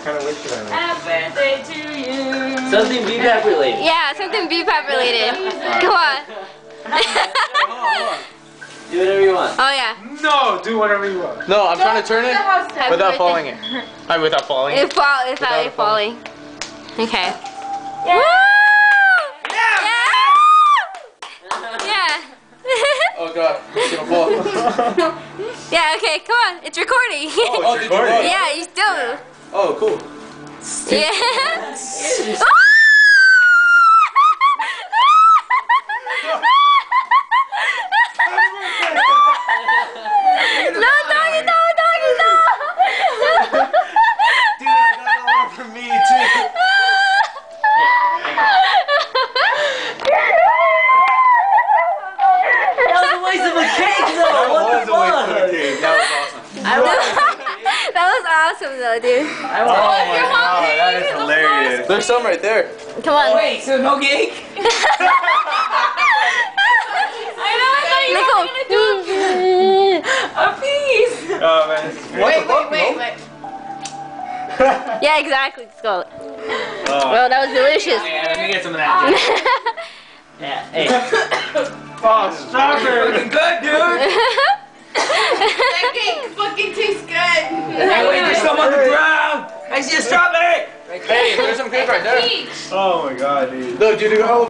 What kind of wish should I make? Happy birthday to you. Something BPAP related. Yeah, something BPAP related. Come on. Do whatever you want. oh yeah. No, do whatever you want. No, I'm trying to turn it without falling it. I mean, without falling It it. fall without Without it it falling. falling. Okay. Yeah. Woo! Yeah! Yeah. Oh god, it's gonna fall. yeah, okay, come on. It's recording. Oh, did you recording. yeah, you still. Oh, cool. Yeah. no, doggy, no, doggy, no. Dude, I got one for me too. That was a waste of a cake though. What That was the a waste of a cake. That was awesome. I want. that was awesome though, dude. I Oh want. my god, that is hilarious. There's some right there. Come on. Wait, so no cake? I know, I thought you were gonna do a piece. Oh man. Wait, wait, wait, wait. yeah, exactly. Let's go. Oh. Well, that was delicious. Yeah, let me get some of that. Yeah. Hey. Oh, strawberry. Looking good, dude. that cake fucking tastes good. Hey, wait, there's some on the ground. I see a strawberry. Hey, there's some cake right there. Oh my god, dude. Look, dude, oh.